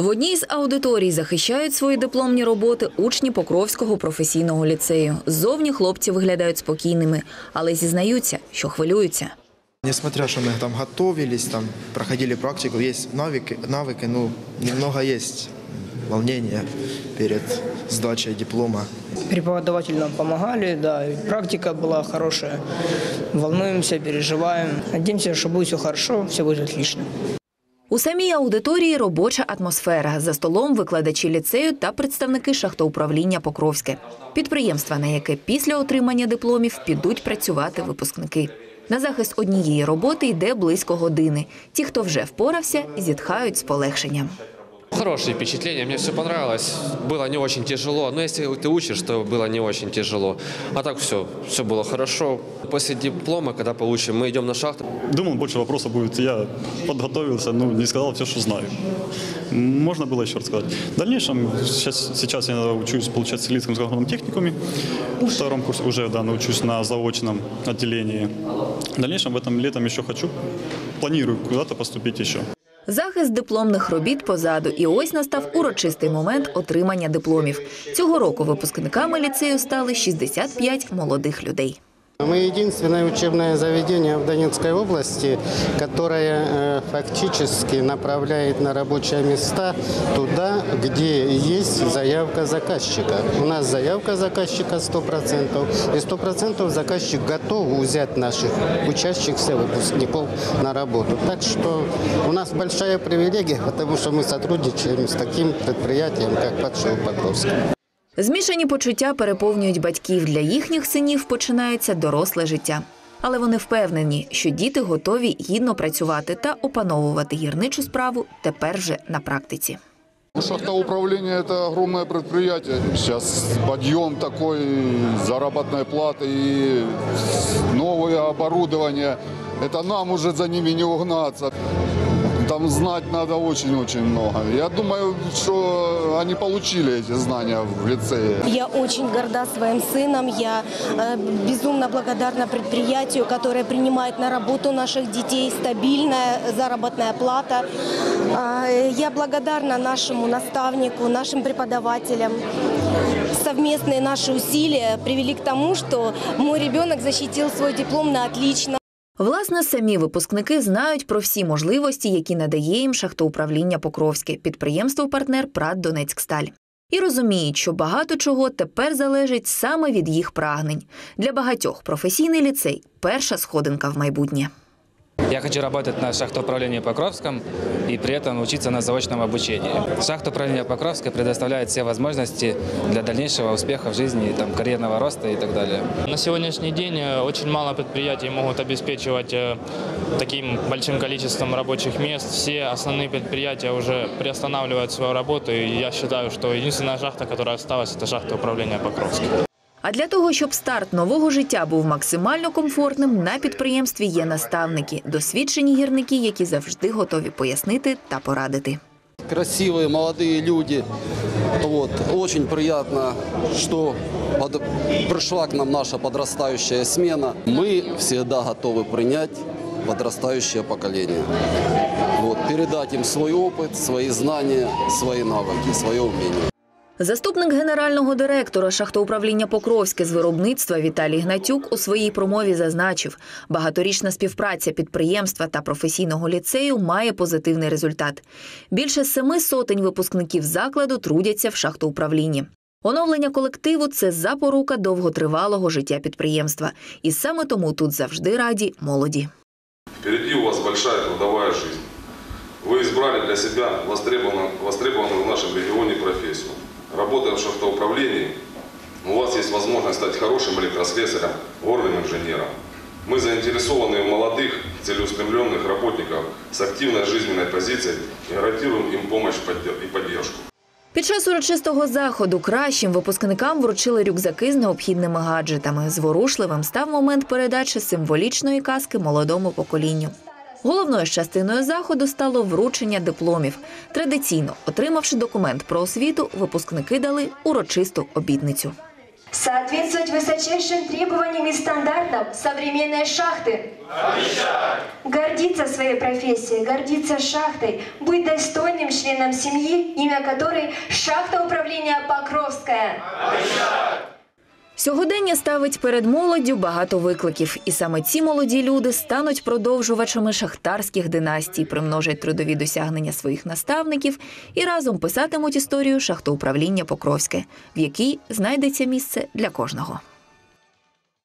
В одній з аудиторій захищають свої дипломні роботи учні Покровського професійного ліцею. Ззовні хлопці виглядають спокійними, але зізнаються, що хвилюються. Несмотря, что мы там готовились, там проходили практику, есть навыки, навыки, ну, немного есть волнения перед сдачей диплома. Преподаватели нам помогали, да, и практика была хорошая. Волнуемся, переживаем. Надеемся, что будет все хорошо, все будет отлично. У самій аудиторії робоча атмосфера. За столом викладачі ліцею та представники шахтоуправління Покровське. Підприємства, на яке після отримання дипломів підуть працювати випускники. На захист однієї роботи йде близько години. Ті, хто вже впорався, зітхають з полегшенням. Хорошие впечатления, мне все понравилось. Было не очень тяжело, но если ты учишь, то было не очень тяжело. А так все, все было хорошо. После диплома, когда получим, мы идем на шахту. Думал, больше вопросов будет. Я подготовился, ну, не сказал все, что знаю. Можно было еще рассказать. В дальнейшем, сейчас, сейчас я учусь, получается, в Лидском загородном техникуме. В втором курсе уже, да, научусь на заочном отделении. В дальнейшем, в этом летом еще хочу, планирую куда-то поступить еще. Захист дипломних робіт позаду, і ось настав урочистий момент отримання дипломів. Цього року випускниками ліцею стали 65 молодих людей. Мы единственное учебное заведение в Донецкой области, которое э, фактически направляет на рабочие места туда, где есть заявка заказчика. У нас заявка заказчика 100%, и 100% заказчик готов взять наших учащихся выпускников на работу. Так что у нас большая привилегия, потому что мы сотрудничаем с таким предприятием, как Подшив Покровский. Змішані почуття переповнюють батьків. Для їхніх синів починається доросле життя. Але вони впевнені, що діти готові гідно працювати та опановувати гірничу справу тепер вже на практиці. Шахтоуправление – это огромное предприятие. Сейчас подъем такой, заработной платы и новое оборудование. Это нам уже за ними не угнаться. Там знать надо очень-очень много. Я думаю, что они получили эти знания в лицее. Я очень горда своим сыном. Я э, безумно благодарна предприятию, которое принимает на работу наших детей. Стабильная заработная плата. А, я благодарна нашему наставнику, нашим преподавателям. Совместные наши усилия привели к тому, что мой ребенок защитил свой диплом на отлично. Власне, самі випускники знають про всі можливості, які надає їм шахтоуправління Покровське, підприємство-партнер ПРАТ Донецьксталь. І розуміють, що багато чого тепер залежить саме від їх прагнень. Для багатьох професійний ліцей перша сходинка в майбутнє. Я хочу работать на шахтоуправлении Покровском и при этом учиться на заочном обучении. Шахтоуправление Покровска предоставляет все возможности для дальнейшего успеха в жизни, там, карьерного роста и так далее. На сегодняшний день э, очень мало предприятий могут обеспечивать э, таким большим количеством рабочих мест. Все основные предприятия уже приостанавливают свою работу, и я считаю, что единственная шахта, которая осталась, это шахта управления Покровским. А для того, щоб старт нового життя був максимально комфортним, на підприємстві є наставники, досвідчені гірники, які завжди готові пояснити та порадити. красивые молодые люди. Вот. Очень приятно, что под- пришла к нам наша подрастающая смена. Мы всегда готовы принять подрастающее поколение. Вот. Передать им свой опыт, свои знания, свои навыки, свое умение. Заступник генерального директора шахтоуправління Покровське з виробництва Віталій Гнатюк у своїй промові зазначив, багаторічна співпраця підприємства та професійного ліцею має позитивний результат. Більше семи сотень випускників закладу трудяться в шахтоуправлінні. Оновлення колективу це запорука довготривалого життя підприємства. І саме тому тут завжди раді молоді. Впереди у вас большая трудовая жизнь. Вы избрали для себя востребованную, в нашем регионе профессию Работая в шахтоуправлении, у вас есть возможность стать хорошим электрослесарем, горным инженером. Мы заинтересованы в молодых, целеустремленных работниках с активной жизненной позицией и гарантируем им помощь поддер- и поддержку. Під час урочистого заходу кращим випускникам вручили рюкзаки з необхідними гаджетами. Зворушливим став момент передачі символічної казки молодому поколінню. Головною ж частиною заходу стало вручення дипломів. Традиційно, отримавши документ про освіту, випускники дали урочисту обідницю. Соответствовать высочайшим требованиям и стандартам современной шахты. Гордиться своей профессией, гордиться шахтой, быть достойным членом семьи, имя которой шахта управления Покровская. Сьогодення ставить перед молоддю багато викликів, і саме ці молоді люди стануть продовжувачами шахтарських династій, примножать трудові досягнення своїх наставників і разом писатимуть історію шахтоуправління Покровське, в якій знайдеться місце для кожного.